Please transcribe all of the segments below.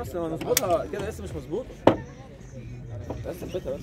بس نظبطها كده لسه مش مظبوط. بس ثبتها بس.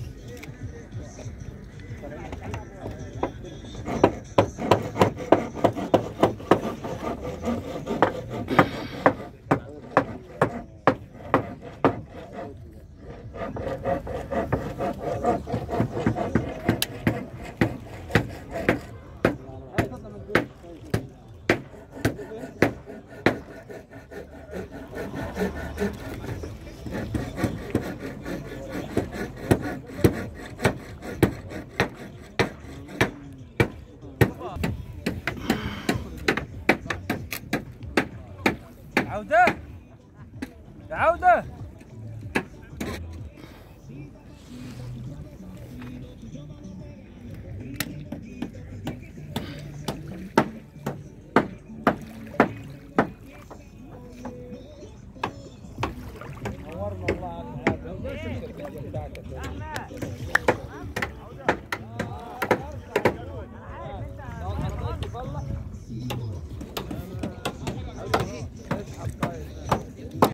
عودة عودة